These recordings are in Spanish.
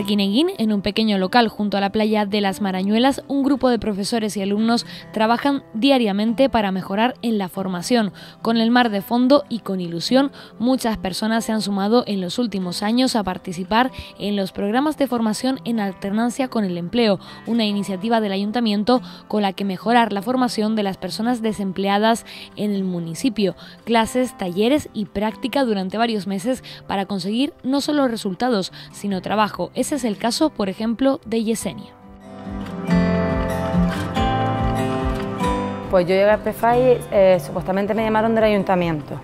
Arguineguín, en un pequeño local junto a la playa de las Marañuelas, un grupo de profesores y alumnos trabajan diariamente para mejorar en la formación. Con el mar de fondo y con ilusión, muchas personas se han sumado en los últimos años a participar en los programas de formación en alternancia con el empleo, una iniciativa del ayuntamiento con la que mejorar la formación de las personas desempleadas en el municipio. Clases, talleres y práctica durante varios meses para conseguir no solo resultados, sino trabajo ese es el caso, por ejemplo, de Yesenia. Pues yo llegué a PFAI, eh, supuestamente me llamaron del ayuntamiento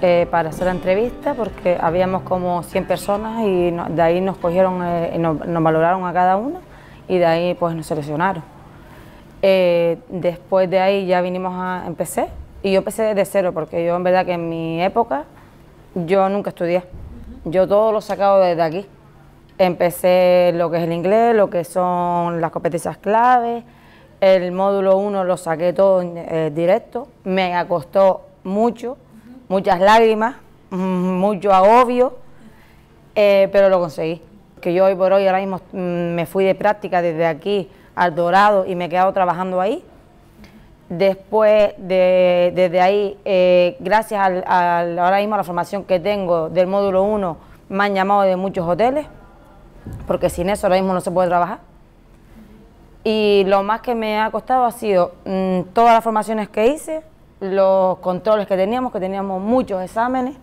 eh, para hacer la entrevista porque habíamos como 100 personas y de ahí nos cogieron, eh, nos, valoraron a cada una y de ahí pues nos seleccionaron. después de ahí ya vinimos a, empecé y yo empecé desde cero porque yo en verdad que en mi época yo nunca estudié, yo todo lo sacado desde aquí. Empecé lo que es el inglés, lo que son las competencias claves, el módulo 1 lo saqué todo eh, directo, me costó mucho, muchas lágrimas, mucho agobio, eh, pero lo conseguí. Que yo hoy por hoy ahora mismo mm, me fui de práctica desde aquí al Dorado y me he quedado trabajando ahí. Después, de, desde ahí, eh, gracias al, ahora mismo a la formación que tengo del módulo 1, me han llamado de muchos hoteles porque sin eso ahora mismo no se puede trabajar. Y lo más que me ha costado ha sido mm, todas las formaciones que hice, los controles que teníamos, que teníamos muchos exámenes,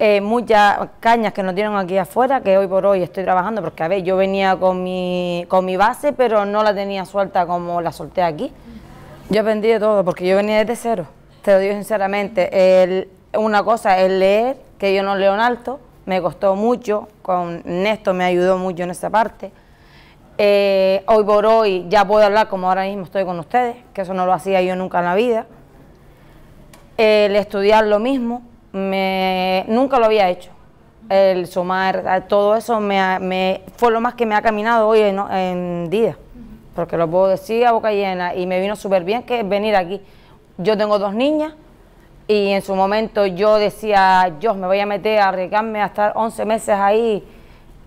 eh, muchas cañas que nos dieron aquí afuera, que hoy por hoy estoy trabajando, porque a ver, yo venía con mi, con mi base, pero no la tenía suelta como la solté aquí. Yo aprendí de todo, porque yo venía desde cero, te lo digo sinceramente. una cosa es leer, que yo no leo en alto, me costó mucho, con Néstor me ayudó mucho en esa parte. Eh, hoy por hoy ya puedo hablar como ahora mismo estoy con ustedes, que eso no lo hacía yo nunca en la vida. El estudiar lo mismo, me, nunca lo había hecho. El sumar, todo eso me, fue lo más que me ha caminado hoy en, en día, porque lo puedo decir a boca llena y me vino súper bien que venir aquí. Yo tengo dos niñas, y en su momento yo decía, yo me voy a meter a arriesgarme a estar 11 meses ahí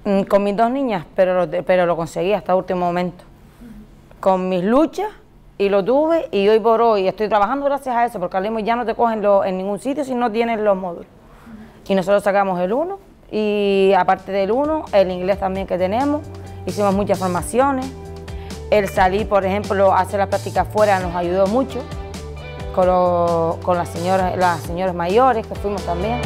mm, con mis dos niñas, pero lo, pero lo conseguí hasta el último momento. Con mis luchas y lo tuve y hoy por hoy estoy trabajando gracias a eso, porque al mismo ya no te cogen en ningún sitio si no tienes los módulos. Y nosotros sacamos el 1 y aparte del 1, el inglés también que tenemos, hicimos muchas formaciones. El salir, por ejemplo, hacer la práctica afuera nos ayudó mucho con, las, señoras, las señoras mayores que fuimos también.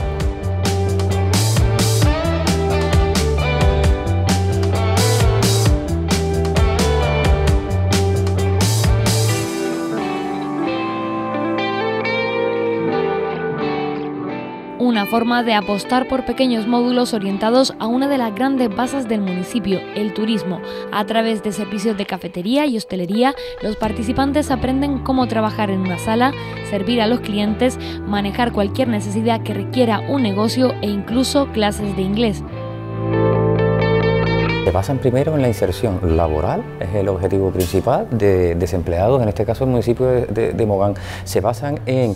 Una forma de apostar por pequeños módulos orientados a una de las grandes bases del municipio, el turismo. A través de servicios de cafetería y hostelería, los participantes aprenden cómo trabajar en una sala, servir a los clientes, manejar cualquier necesidad que requiera un negocio e incluso clases de inglés. Se basan primero en la inserción laboral, es el objetivo principal de desempleados, en este caso el municipio de, de Mogán. Se basan en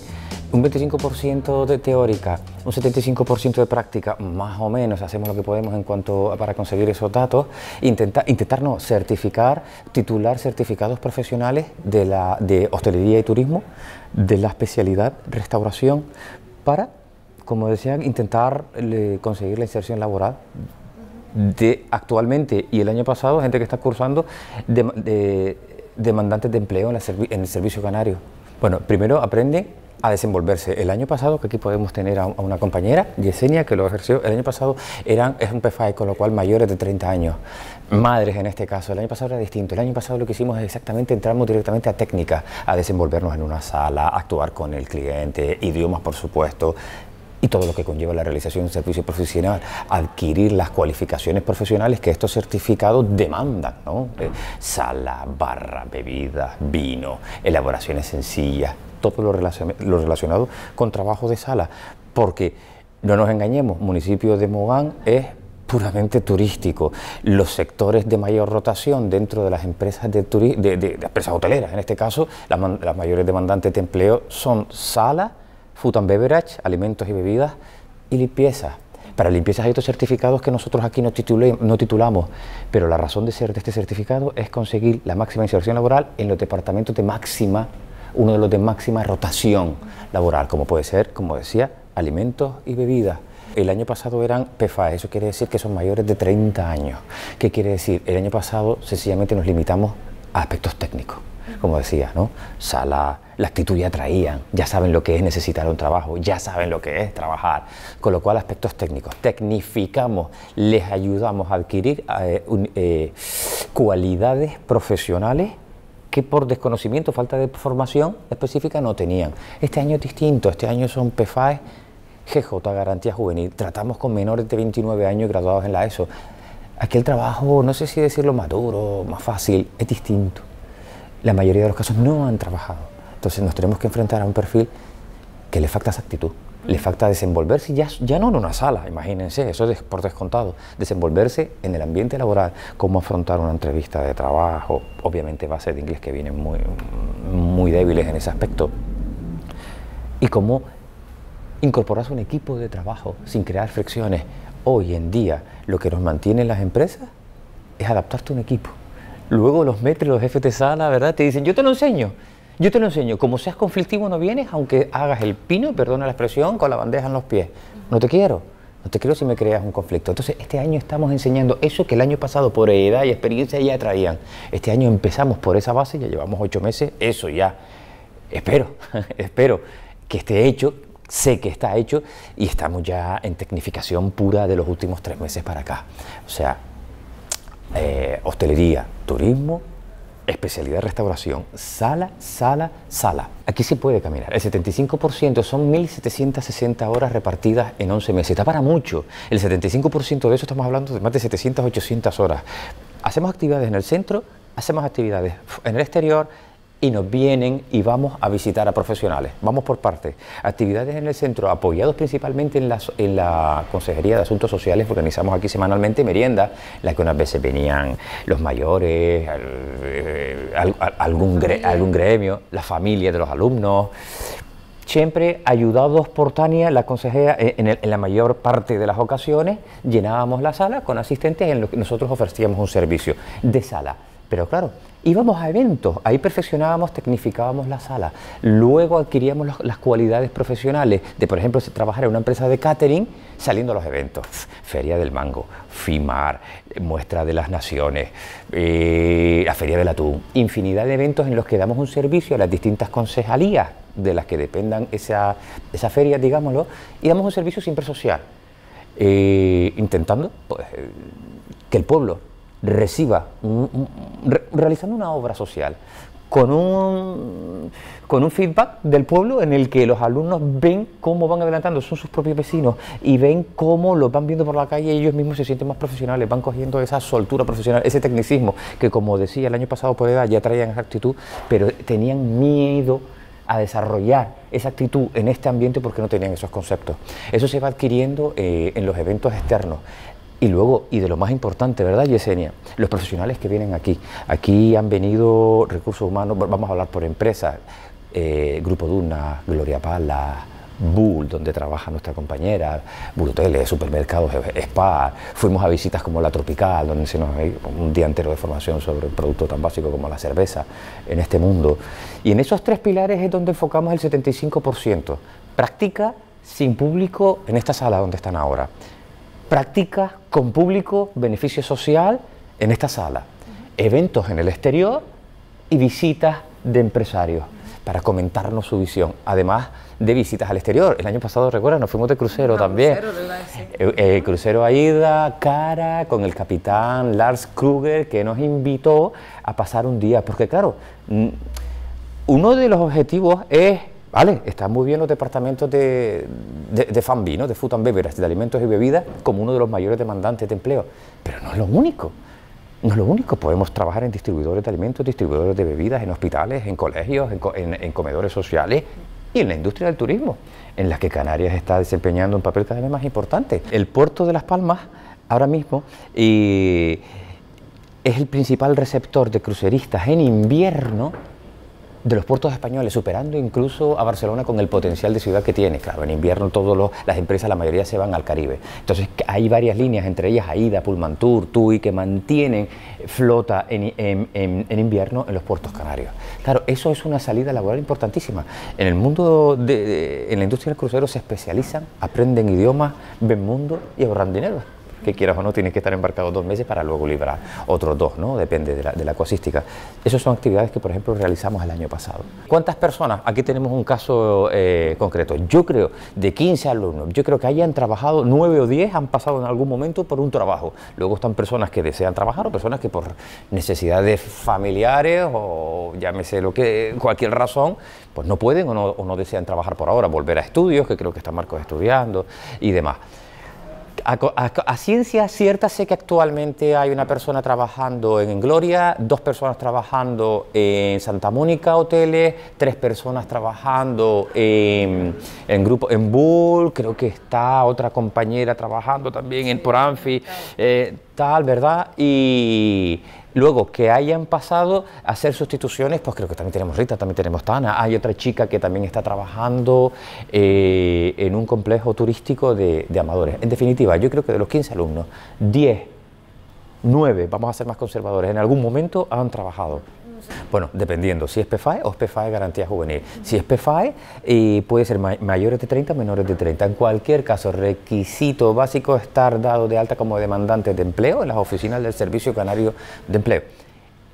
un 25% de teórica, un 75% de práctica, más o menos, hacemos lo que podemos en cuanto para conseguir esos datos, intentar, no, certificar, titular certificados profesionales de, la, de hostelería y turismo, de la especialidad restauración, para, como decían, intentar conseguir la inserción laboral de actualmente y el año pasado, gente que está cursando de, demandantes de empleo en, en el servicio canario. Bueno, primero aprenden a desenvolverse. El año pasado, que aquí podemos tener a, una compañera, Yesenia, que lo ejerció, el año pasado eran, es un PFAI, con lo cual mayores de 30 años, madres en este caso. El año pasado era distinto. El año pasado lo que hicimos es exactamente entramos directamente a técnica, a desenvolvernos en una sala, actuar con el cliente, idiomas por supuesto, y todo lo que conlleva la realización de un servicio profesional, adquirir las cualificaciones profesionales que estos certificados demandan, ¿no? Eh, sala, barra, bebida, vino, elaboraciones sencillas, todo lo, relacionado con trabajo de sala, porque no nos engañemos, municipio de Mogán es puramente turístico. Los sectores de mayor rotación dentro de las empresas de, de, empresas hoteleras, en este caso, las, mayores demandantes de empleo son sala, food and beverage, alimentos y bebidas y limpieza. Para limpiezas hay otros certificados que nosotros aquí no, no titulamos, pero la razón de ser de este certificado es conseguir la máxima inserción laboral en los departamentos de máxima, uno de los de máxima rotación laboral, como puede ser, como decía, alimentos y bebidas. El año pasado eran PFA, eso quiere decir que son mayores de 30 años. ¿Qué quiere decir? El año pasado sencillamente nos limitamos a aspectos técnicos, como decía, ¿no? Sala, la actitud ya traían, ya saben lo que es necesitar un trabajo, ya saben lo que es trabajar, con lo cual aspectos técnicos, tecnificamos, les ayudamos a adquirir eh, eh, cualidades profesionales que por desconocimiento, falta de formación específica no tenían. Este año es distinto, este año son PFAE GJ, Garantía Juvenil, tratamos con menores de 29 años graduados en la ESO. Aquí el trabajo, no sé si decirlo más duro, más fácil, es distinto. La mayoría de los casos no han trabajado. Entonces nos tenemos que enfrentar a un perfil que le falta esa actitud, le falta desenvolverse, ya, no en una sala, imagínense, eso es por descontado, desenvolverse en el ambiente laboral, cómo afrontar una entrevista de trabajo, obviamente base de inglés que vienen muy, muy débiles en ese aspecto, y cómo incorporarse a un equipo de trabajo sin crear fricciones. Hoy en día lo que nos mantiene en las empresas es adaptarte a un equipo. Luego los metes, los jefes de sala, ¿verdad? Te dicen, yo te lo enseño, yo te lo enseño. Como seas conflictivo no vienes, aunque hagas el pino, perdona la expresión, con la bandeja en los pies. No te quiero, no te quiero si me creas un conflicto. Entonces, este año estamos enseñando eso que el año pasado por edad y experiencia ya traían. Este año empezamos por esa base, ya llevamos ocho meses, eso ya. Espero, espero que esté hecho, sé que está hecho y estamos ya en tecnificación pura de los últimos tres meses para acá. O sea, eh, hostelería, turismo, especialidad de restauración, sala, sala, sala. Aquí se puede caminar. El 75% son 1.760 horas repartidas en 11 meses. Está para mucho. El 75% de eso estamos hablando de más de 700, 800 horas. Hacemos actividades en el centro, hacemos actividades en el exterior, y nos vienen y vamos a visitar a profesionales. Vamos por partes. Actividades en el centro, apoyados principalmente en la, en la Consejería de Asuntos Sociales, organizamos aquí semanalmente merienda, en la que unas veces venían los mayores, eh, algún, algún gremio, la familia de los alumnos. Siempre ayudados por Tania, la consejera, eh, en, en, la mayor parte de las ocasiones llenábamos la sala con asistentes en los que nosotros ofrecíamos un servicio de sala. Pero claro, íbamos a eventos, ahí perfeccionábamos, tecnificábamos la sala, luego adquiríamos las cualidades profesionales de, por ejemplo, trabajar en una empresa de catering saliendo a los eventos, Feria del Mango, FIMAR, Muestra de las Naciones, eh, la Feria del Atún, infinidad de eventos en los que damos un servicio a las distintas concejalías de las que dependan esa, esa feria, digámoslo, y damos un servicio siempre social, eh, intentando pues, que el pueblo reciba, realizando una obra social, con un, con un feedback del pueblo en el que los alumnos ven cómo van adelantando, son sus propios vecinos, y ven cómo los van viendo por la calle ellos mismos se sienten más profesionales, van cogiendo esa soltura profesional, ese tecnicismo, que como decía el año pasado por edad ya traían esa actitud, pero tenían miedo a desarrollar esa actitud en este ambiente porque no tenían esos conceptos. Eso se va adquiriendo eh, en los eventos externos. Y luego, y de lo más importante, ¿verdad, Yesenia? Los profesionales que vienen aquí. Aquí han venido recursos humanos, vamos a hablar por empresas, eh, Grupo Duna, Gloria Pala, Bull, donde trabaja nuestra compañera, Bull supermercados, spa. Fuimos a visitas como la Tropical, donde se nos un día entero de formación sobre un producto tan básico como la cerveza en este mundo. Y en esos tres pilares es donde enfocamos el 75%. Práctica sin público en esta sala donde están ahora prácticas con público, beneficio social en esta sala, eventos en el exterior y visitas de empresarios para comentarnos su visión, además de visitas al exterior. El año pasado, recuerda, nos fuimos de crucero también. Crucero, el, eh, eh, crucero Aida, Cara, con el capitán Lars Kruger, que nos invitó a pasar un día, porque claro, uno de los objetivos es Vale, están muy bien los departamentos de, de, de FAMBI, de Food and Beverage, de alimentos y bebidas, como uno de los mayores demandantes de empleo. Pero no es lo único. No es lo único. Podemos trabajar en distribuidores de alimentos, distribuidores de bebidas, en hospitales, en colegios, en, comedores sociales y en la industria del turismo, en la que Canarias está desempeñando un papel cada vez más importante. El puerto de Las Palmas, ahora mismo, es el principal receptor de cruceristas en invierno de los puertos españoles, superando incluso a Barcelona con el potencial de ciudad que tiene. Claro, en invierno todas las empresas, la mayoría se van al Caribe. Entonces hay varias líneas, entre ellas AIDA, Pullmantur, TUI, que mantienen flota en, invierno en los puertos canarios. Claro, eso es una salida laboral importantísima. En el mundo, de, en la industria del crucero se especializan, aprenden idiomas, ven mundo y ahorran dinero que quieras o no, tienes que estar embarcado dos meses para luego librar otros dos, ¿no? Depende de la, de la. Esas son actividades que, por ejemplo, realizamos el año pasado. ¿Cuántas personas? Aquí tenemos un caso eh, concreto. Yo creo, de 15 alumnos, yo creo que hayan trabajado 9 o 10 han pasado en algún momento por un trabajo. Luego están personas que desean trabajar o personas que por necesidades familiares o llámese lo que, cualquier razón, pues no pueden o no, o no desean trabajar por ahora, volver a estudios, que creo que está Marcos estudiando y demás. A, ciencia cierta sé que actualmente hay una persona trabajando en Gloria, dos personas trabajando en Santa Mónica Hoteles, tres personas trabajando en, en grupo en Bull, creo que está otra compañera trabajando también en por Anfi, eh, tal, ¿verdad? Y Luego, que hayan pasado a hacer sustituciones, pues creo que también tenemos Rita, también tenemos Tana. Hay otra chica que también está trabajando eh, en un complejo turístico de, de, amadores. En definitiva, yo creo que de los 15 alumnos, 10, 9, vamos a ser más conservadores, en algún momento han trabajado. Bueno, dependiendo, si es PFAE o es PFAE garantía juvenil. Si es PFAE, eh, puede ser mayores de 30 menores de 30. En cualquier caso, requisito básico estar dado de alta como demandante de empleo en las oficinas del Servicio Canario de Empleo.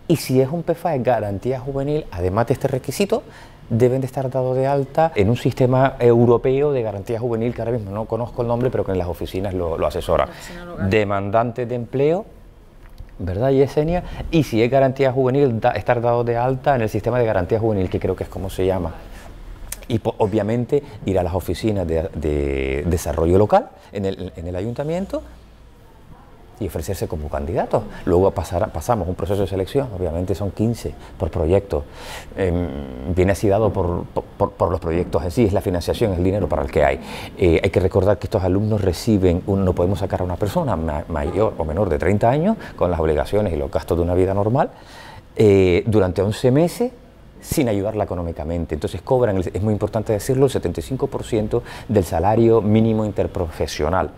Y si es un PFAE garantía juvenil, además de este requisito, deben de estar dados de alta en un sistema europeo de garantía juvenil, que ahora mismo no conozco el nombre, pero que en las oficinas lo, lo asesora. Demandante de empleo ¿verdad, Yesenia? Y si es garantía juvenil, estar dado de alta en el sistema de garantía juvenil, que creo que es como se llama. Y obviamente ir a las oficinas de, desarrollo local en el ayuntamiento y ofrecerse como candidato. Luego pasamos un proceso de selección, obviamente son 15 por proyecto. Em, viene así dado por, los proyectos en sí, es la financiación, es el dinero para el que hay. Eh, hay que recordar que estos alumnos reciben, no podemos sacar a una persona mayor o menor de 30 años con las obligaciones y los gastos de una vida normal eh, durante 11 meses sin ayudarla económicamente. Entonces cobran, es muy importante decirlo, el 75% del salario mínimo interprofesional,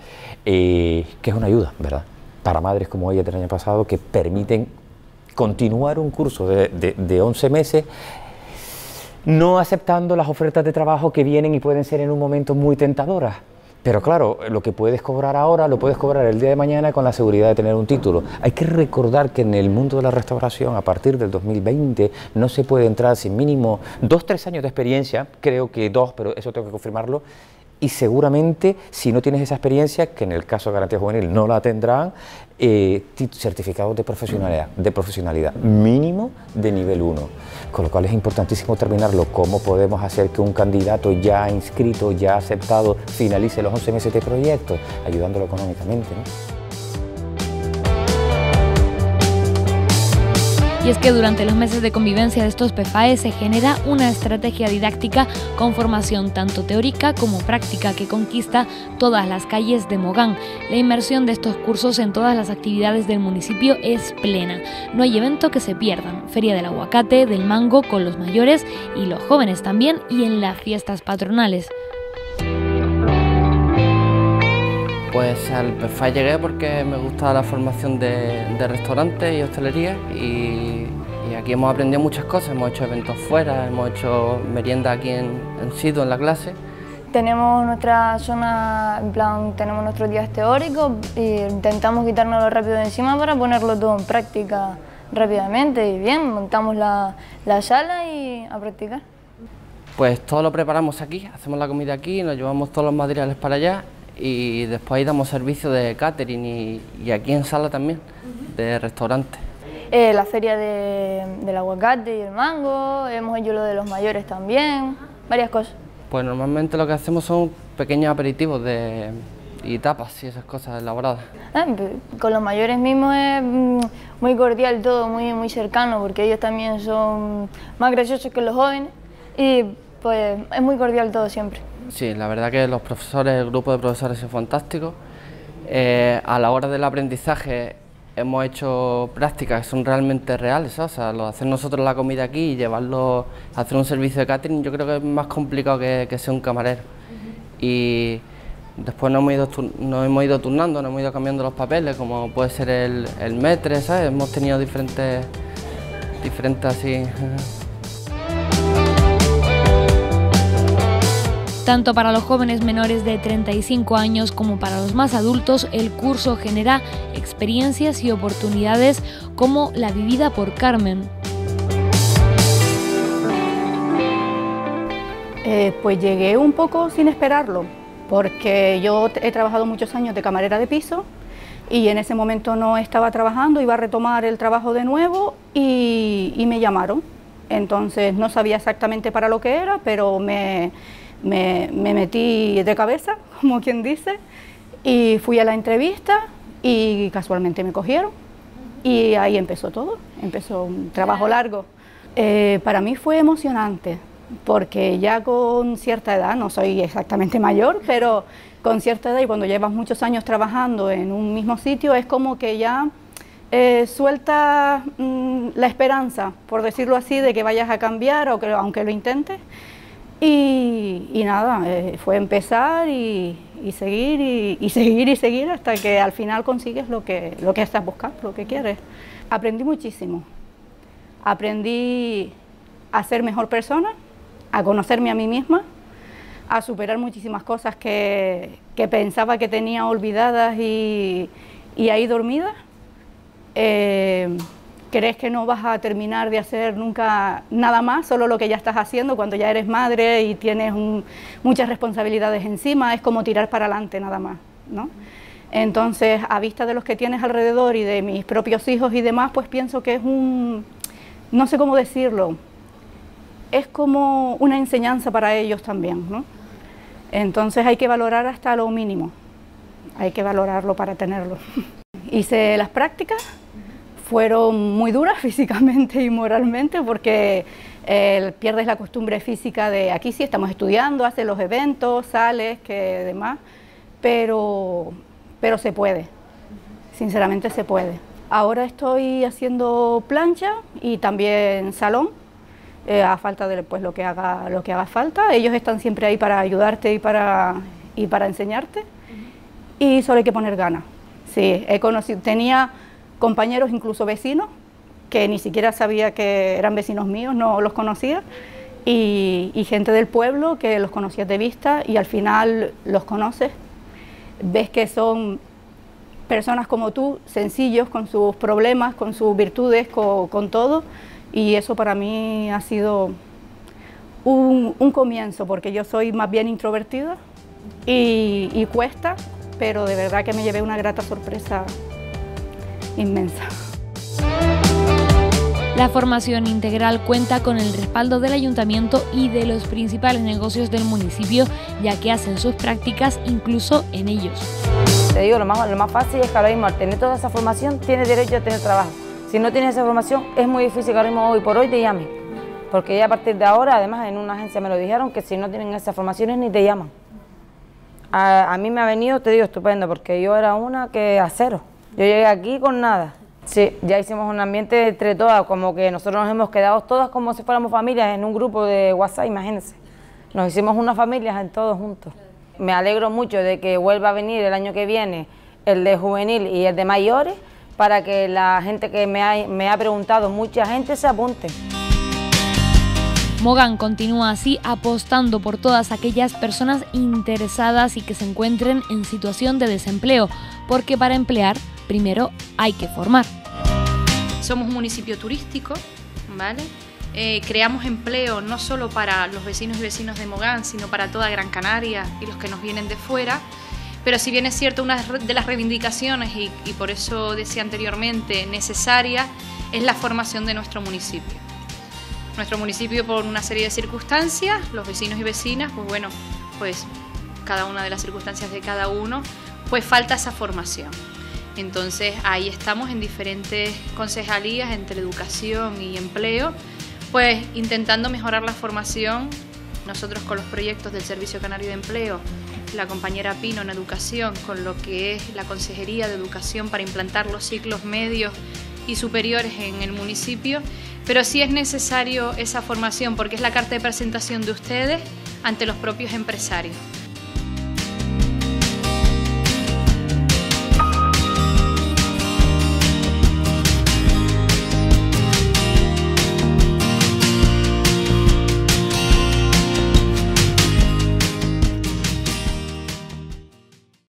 eh, que es una ayuda, ¿verdad? Para madres como ella del año pasado que permiten continuar un curso de, de, 11 meses no aceptando las ofertas de trabajo que vienen y pueden ser en un momento muy tentadoras. Pero claro, lo que puedes cobrar ahora lo puedes cobrar el día de mañana con la seguridad de tener un título. Hay que recordar que en el mundo de la restauración, a partir del 2020, no se puede entrar sin mínimo dos, tres años de experiencia, creo que dos, pero eso tengo que confirmarlo, y seguramente si no tienes esa experiencia, que en el caso de garantía juvenil no la tendrán, eh, certificados de profesionalidad, de profesionalidad mínimo de nivel 1. Con lo cual es importantísimo terminarlo. ¿Cómo podemos hacer que un candidato ya inscrito, ya aceptado, finalice los 11 meses de proyecto? Ayudándolo económicamente. Y es que durante los meses de convivencia de estos PFAE se genera una estrategia didáctica con formación tanto teórica como práctica que conquista todas las calles de Mogán. La inmersión de estos cursos en todas las actividades del municipio es plena. No hay evento que se pierdan. Feria del aguacate, del mango con los mayores y los jóvenes también y en las fiestas patronales. Pues al PFA llegué porque me gusta la formación de, restaurantes y hostelería y, aquí hemos aprendido muchas cosas, hemos hecho eventos fuera, hemos hecho merienda aquí en, en Sido, en la clase. Tenemos nuestra zona, en plan, tenemos nuestros días teóricos e intentamos quitárnoslo rápido de encima para ponerlo todo en práctica rápidamente y bien, montamos la, la sala y a practicar. Pues todo lo preparamos aquí, hacemos la comida aquí, nos llevamos todos los materiales para allá y después ahí damos servicio de catering y, aquí en sala también, de restaurante. Eh, la feria del aguacate y el mango, hemos hecho lo de los mayores también, varias cosas. Pues normalmente lo que hacemos son pequeños aperitivos de, y tapas y esas cosas elaboradas. Ah, con los mayores mismos es mm, muy cordial todo, muy, muy cercano, porque ellos también son más graciosos que los jóvenes y pues es muy cordial todo siempre. Sí, la verdad que los profesores, el grupo de profesores es fantástico. Eh, a la hora del aprendizaje hemos hecho prácticas que son realmente reales, o sea, lo de hacer nosotros la comida aquí y llevarlo a hacer un servicio de catering, yo creo que es más complicado que, que ser un camarero. Y después nos hemos, ido, nos hemos ido turnando, nos hemos ido cambiando los papeles, como puede ser el, el metre, ¿sabes? Hemos tenido diferentes, diferentes así... Tanto para los jóvenes menores de 35 años como para los más adultos, el curso genera experiencias y oportunidades como la vivida por Carmen. Eh, pues llegué un poco sin esperarlo, porque yo he trabajado muchos años de camarera de piso y en ese momento no estaba trabajando, iba a retomar el trabajo de nuevo y, y me llamaron. Entonces no sabía exactamente para lo que era, pero me, me, metí de cabeza, como quien dice, y fui a la entrevista y casualmente me cogieron. Y ahí empezó todo, empezó un trabajo largo. Eh, para mí fue emocionante, porque ya con cierta edad, no soy exactamente mayor, pero con cierta edad y cuando llevas muchos años trabajando en un mismo sitio, es como que ya eh, suelta mm, la esperanza, por decirlo así, de que vayas a cambiar o que aunque lo intentes. Y, nada, eh, fue empezar y, seguir y, seguir y seguir hasta que al final consigues lo que, lo que estás buscando, lo que quieres. Aprendí muchísimo. Aprendí a ser mejor persona, a conocerme a mí misma, a superar muchísimas cosas que, pensaba que tenía olvidadas y, ahí dormidas. Eh, crees que no vas a terminar de hacer nunca nada más, solo lo que ya estás haciendo cuando ya eres madre y tienes muchas responsabilidades encima, es como tirar para adelante nada más, ¿no? Entonces, a vista de los que tienes alrededor y de mis propios hijos y demás, pues pienso que es un, no sé cómo decirlo, es como una enseñanza para ellos también, ¿no? Entonces hay que valorar hasta lo mínimo, hay que valorarlo para tenerlo. Hice las prácticas, fueron muy duras físicamente y moralmente porque eh, pierdes la costumbre física de aquí sí estamos estudiando, haces los eventos, sales, que demás, pero, pero se puede, sinceramente se puede. Ahora estoy haciendo plancha y también salón, eh, a falta de pues, lo, que haga, lo que haga falta. Ellos están siempre ahí para ayudarte y para, y para enseñarte. Y solo hay que poner ganas. Sí, he conocido, tenía compañeros, incluso vecinos, que ni siquiera sabía que eran vecinos míos, no los conocía, y, gente del pueblo que los conocías de vista y al final los conoces, ves que son personas como tú, sencillos, con sus problemas, con sus virtudes, con, todo, y eso para mí ha sido un, comienzo, porque yo soy más bien introvertida y, y cuesta, pero de verdad que me llevé una grata sorpresa inmensa. La formación integral cuenta con el respaldo del ayuntamiento y de los principales negocios del municipio, ya que hacen sus prácticas incluso en ellos. Te digo, lo más, lo más fácil es que ahora mismo al tener toda esa formación tienes derecho a tener trabajo. Si no tienes esa formación es muy difícil que ahora mismo hoy por hoy te llamen. Porque ya a partir de ahora, además en una agencia me lo dijeron, que si no tienen esas formaciones ni te llaman. A, a mí me ha venido, te digo, estupendo, porque yo era una que a cero. Yo llegué aquí con nada. Sí, ya hicimos un ambiente entre todas, como que nosotros nos hemos quedado todas como si fuéramos familias en un grupo de WhatsApp, imagínense. Nos hicimos una familia en todos juntos. Me alegro mucho de que vuelva a venir el año que viene el de juvenil y el de mayores para que la gente que me ha, me ha preguntado, mucha gente se apunte. Mogan continúa así apostando por todas aquellas personas interesadas y que se encuentren en situación de desempleo, porque para emplear primero hay que formar. Somos un municipio turístico, ¿vale? Eh, creamos empleo no solo para los vecinos y vecinos de Mogán, sino para toda Gran Canaria y los que nos vienen de fuera. Pero si bien es cierto, una de las reivindicaciones, y, y por eso decía anteriormente, necesaria, es la formación de nuestro municipio. Nuestro municipio, por una serie de circunstancias, los vecinos y vecinas, pues bueno, pues cada una de las circunstancias de cada uno, pues falta esa formación. Entonces ahí estamos en diferentes concejalías entre educación y empleo, pues intentando mejorar la formación, nosotros con los proyectos del Servicio Canario de Empleo, la compañera Pino en educación con lo que es la Consejería de Educación para implantar los ciclos medios y superiores en el municipio, pero sí es necesario esa formación porque es la carta de presentación de ustedes ante los propios empresarios.